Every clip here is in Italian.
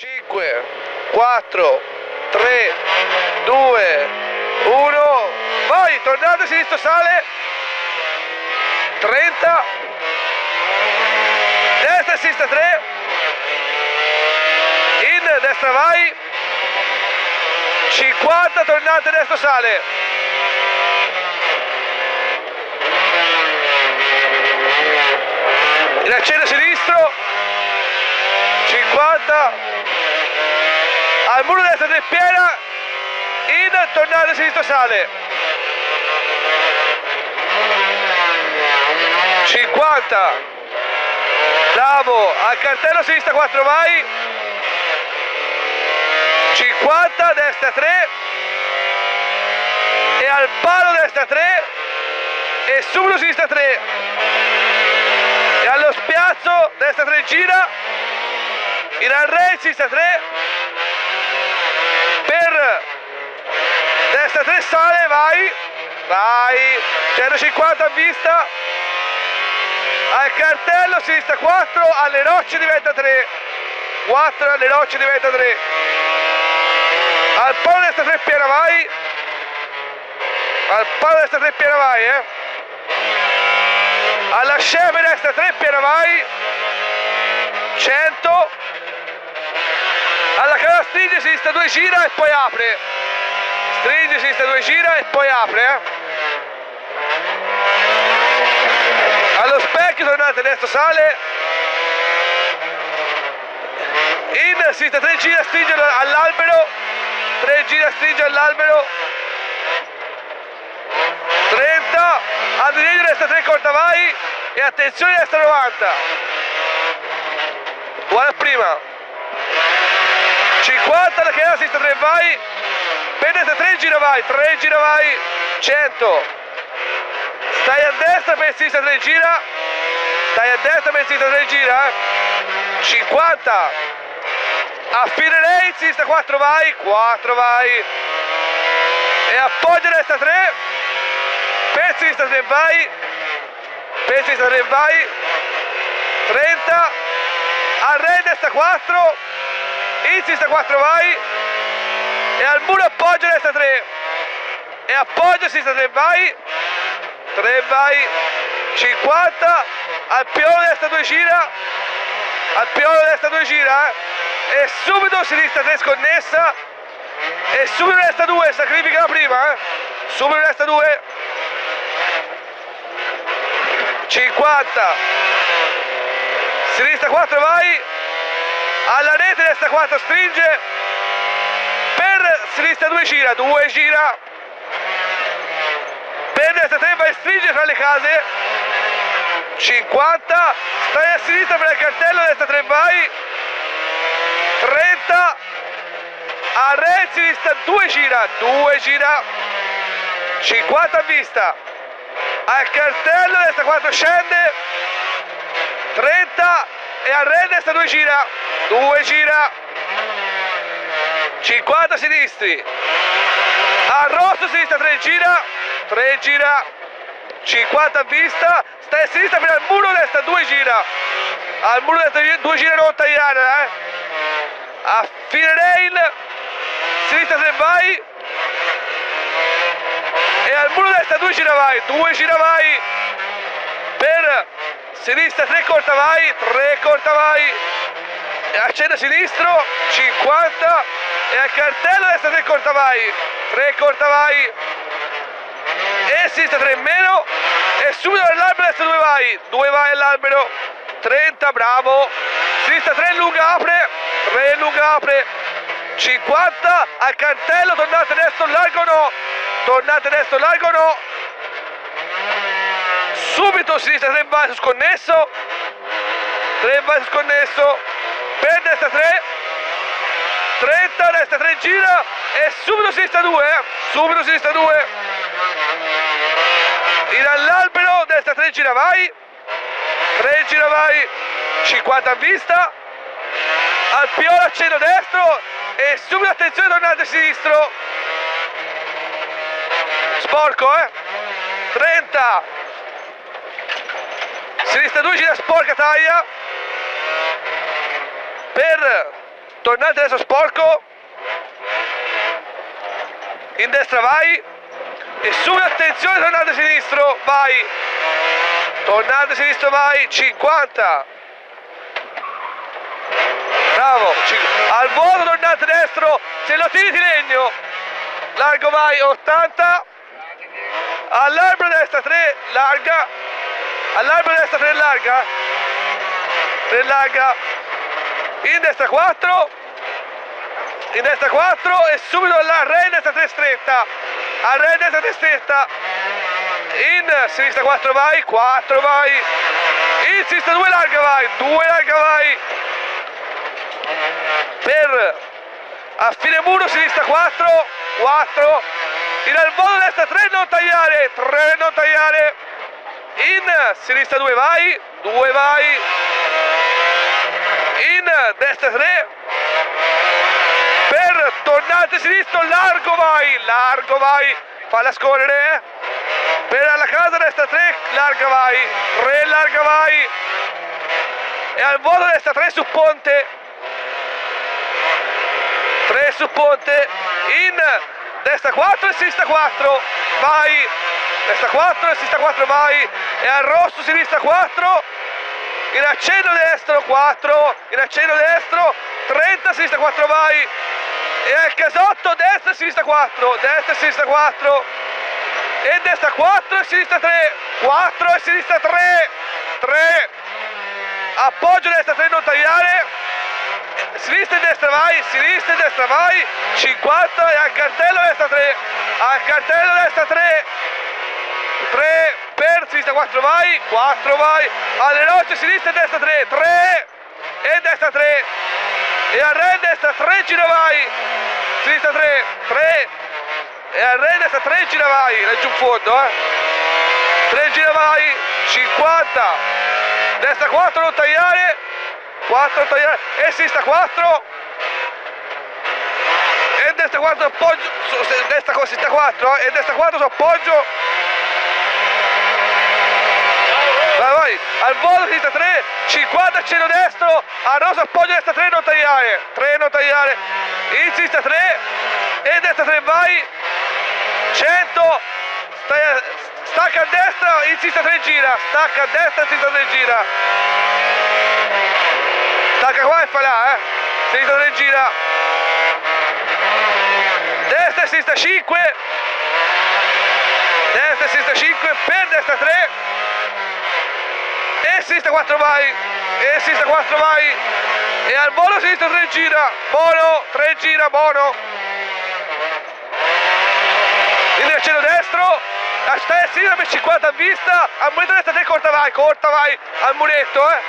5, 4, 3, 2, 1, vai, tornate, sinistro sale, 30, destra sinistra 3, in, destra vai, 50, tornate, destro sale, in accenno sinistro, 50, al muro destro del piena, in, tornate, sinistro sale, 50, bravo, al cartello sinistra 4 vai, 50, destra 3, e al palo destra 3, e subito sinistra 3, e allo spiazzo destra 3 gira, in array sinistra 3, per destra 3 sale, vai, vai, 150 a vista, al cartello sinistra 4, alle rocce diventa 3, 4 alle rocce diventa 3, al palo destra 3 piena vai, al palo destra 3 piena vai, eh, alla sceme destra 3 piena vai, 100, alla canna stringe sinistra 2 gira e poi apre, stringe sinistra 2 gira e poi apre, eh. allo specchio tornate destro sale. In sinistra 3 gira stringe all'albero. 3 gira stringe all'albero. 30 al disegno destra 3 corta vai. E attenzione destra 90 uguale a prima 50 la chiesa sinistra 3 vai destra 3 gira vai 3 gira vai 100 Stai a destra per sinistra 3 gira. Stai a destra per sinistra 3 gira. 50. A fine lei, sinistra 4 vai. 4 vai. E appoggia destra 3. Per sinistra 3 vai. Per sinistra 3 vai. 30. Arre destra 4. In sinistra 4 vai. E al muro appoggia destra 3. E appoggia sinistra 3 vai. 3 vai 50 al piolo destra 2 gira al piolo destra 2 gira eh? e subito sinistra 3 sconnessa e subito destra 2 sacrifica la prima eh? subito destra 2 50 sinistra 4 vai alla rete destra 4 stringe. Per sinistra 2 gira 2 gira. Per destra 3 vai stringe fra le case. 50 stai a sinistra per il cartello destra 3 vai. 30 a re sinistra 2 gira 2 gira. 50 a vista. Al cartello destra 4 scende. 30 e a re destra 2 gira 2 gira. 50 sinistri. A rosso sinistra 3 gira. 3 gira. 50 a vista. Stai a sinistra fino al muro destra 2 gira. Al muro destra 2 gira non tagliare eh. A fine rail. Sinistra 3 vai. E al muro destra 2 gira vai. 2 gira vai. Per sinistra 3 corta vai. 3 corta vai e accende sinistro 50 e al cartello destra 3 corta vai 3 corta vai e sinistra 3 in meno e subito all'albero destra 2 vai 2 vai all'albero 30 bravo sinistra 3 lunga apre 3 lunga apre 50 al cartello tornate destro largo no tornate destro largo no subito sinistra 3 vai sconnesso 3 vai sconnesso per destra 3 30 destra 3 gira e subito sinistra 2 eh? subito sinistra 2 in all'albero destra 3 gira vai. 3 gira vai. 50 a vista. Al piolo accenno destro e subito attenzione tornate sinistro. Sporco eh. 30 sinistra 2 gira sporca taglia per tornante adesso sporco, in destra vai, e subito attenzione tornante sinistro, vai, tornante sinistro vai, 50, bravo, al volo tornante destro, se lo tiri ti legno, largo vai, 80, all'albero destra 3, larga, all'albero destra 3 larga, 3 larga, in destra 4, in destra 4 e subito alla re in destra 3 stretta, a re in destra 3 stretta, in sinistra 4 vai, 4 vai, in sinistra 2 larga vai, 2 larga vai, per a fine muro sinistra 4, 4, in al volo destra 3 non tagliare, 3 non tagliare, in sinistra 2 vai, 2 vai, in destra 3, per tornante sinistro largo vai, largo vai, falla scorrere, eh. per alla casa destra 3 larga vai, 3 larga vai, e al volo destra 3 su ponte, 3 su ponte, in destra 4 e sinistra 4, vai, destra 4 e sinistra 4 vai, e al rosso sinistra 4, in accenno destro 4, in accenno destro, 30 sinistra 4 vai, e al casotto destra sinistra 4, destra sinistra 4, e destra 4 e sinistra 3, 4 e sinistra 3, 3, appoggio destra 3 non tagliare, sinistra e destra vai, sinistra e destra vai, 50 e al cartello destra 3, al cartello destra 3, 3 per sinistra 4 vai, 4 vai, alle rocce sinistra destra 3, 3 e destra 3 e al re destra 3 gira vai, sinistra 3, 3 e al re destra 3 gira vai, laggiù in fondo eh, 3 gira vai, 50, destra 4 non tagliare, 4 tagliare. E sinistra 4 e destra 4 appoggio, destra, sinistra 4 e destra 4 su appoggio Vai, al volo sinistra 3, 50 cielo destro, a rosa appoggio destra 3 non tagliare, 3 non tagliare, in sinistra 3 e destra 3 vai, 100, stai a, stacca a destra, in sinistra 3 gira, stacca a destra, in sinistra 3 gira, stacca qua e fa là, eh, sinistra 3 gira, destra e sinistra 5, destra e sinistra 5, per destra 3, e sinistra 4 vai, e sinistra 4 vai, e al volo sinistra 3 gira, buono, 3 gira, buono, in accenno destro, a sinistra per 50 a vista, a muretto destra 3 corta vai, corta vai, al muretto, eh,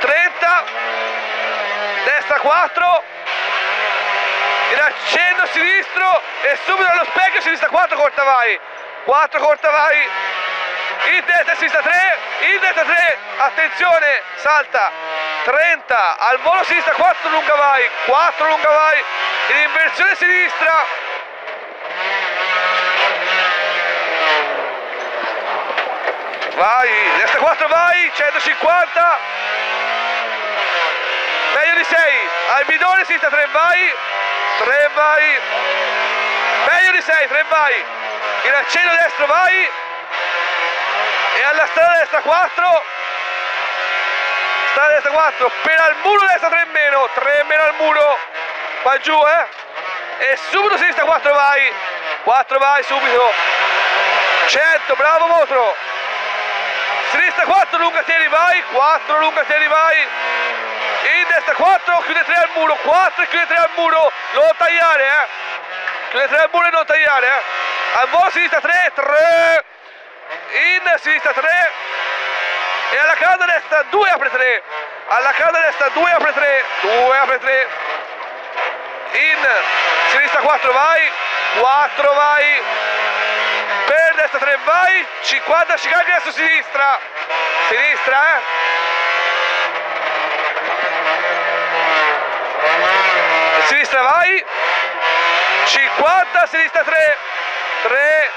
30, destra 4, in accenno sinistro. E subito allo specchio sinistra 4 corta vai, 4 corta vai, in destra sinistra 3, in destra 3, attenzione, salta, 30, al volo sinistra 4 lunga vai, 4 lunga vai, in inversione sinistra, vai, destra 4 vai, 150, meglio di 6, al bidone sinistra 3 vai, 3 vai, meglio di 6, 3 vai, in accenno destro vai, alla strada destra 4 strada destra 4 per al muro destra 3 meno 3 meno al muro. Qua giù eh. E subito sinistra 4 vai. 4 vai subito. 100 bravo Motro. Sinistra 4 lunga tieni vai. 4 lunga tieni vai. In destra 4 chiude 3 al muro. 4 chiude 3 al muro. Non tagliare eh. Chiude 3 al muro e non tagliare eh. Al volo sinistra 3 3 in sinistra 3 e alla casa destra 2 apre 3 alla casa destra 2 apre 3 2 apre 3 in sinistra 4 vai 4 vai. Per destra 3 vai 50 cicagli verso sinistra. Sinistra eh? Sinistra vai 50 sinistra 3 3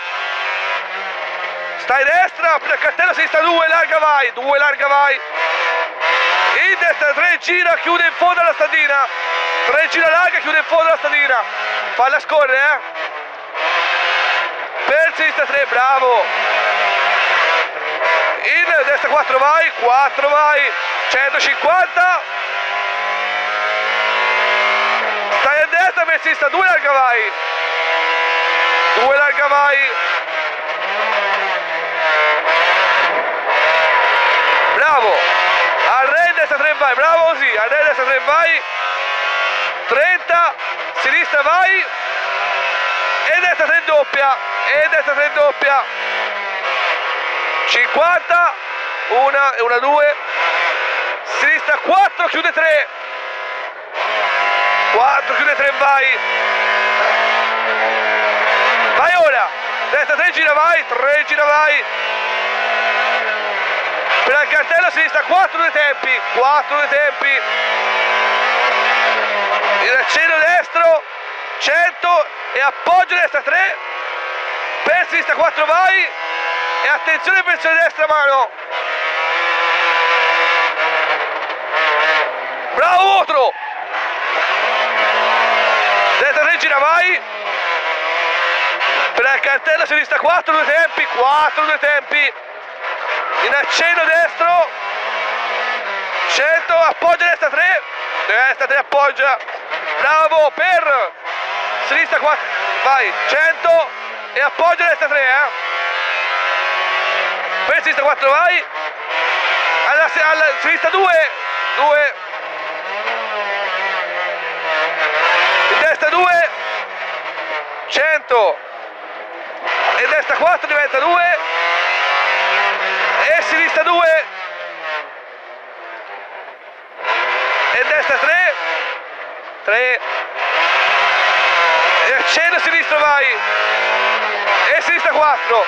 stai destra, cartello sinistra 2, larga vai, 2 larga vai, in destra 3 gira chiude in fondo alla stadina 3 gira larga chiude in fondo alla stadina falla scorrere eh. Per sinistra 3 bravo. In destra 4 vai 4 vai. 150 stai a destra per sinistra 2 larga vai. 2 larga vai bravo. Destra 3 vai. Bravo così destra 3 vai. 30 sinistra vai. E destra 3 doppia e destra 3 doppia. 50 una e una 2 sinistra 4 chiude 3 4 chiude 3 vai. Vai ora. Destra 3 gira vai. 3 gira vai per il cartello sinistra 4 due tempi 4 due tempi. Il accenno destro 100 e appoggio destra 3 per sinistra 4 vai. E attenzione per destra mano. Bravo otro. Destra 3 gira vai. Per il cartello sinistra 4 due tempi 4 due tempi in accenno destro. 100 appoggia destra 3 destra 3 appoggia. Bravo per. Sinistra 4 vai 100 e appoggia destra 3 eh. Per sinistra 4 vai. Alla, alla sinistra 2 2 in destra 2 100 e destra 4 diventa 2 e sinistra 2 e destra 3 3 e accenno sinistro vai. E sinistra 4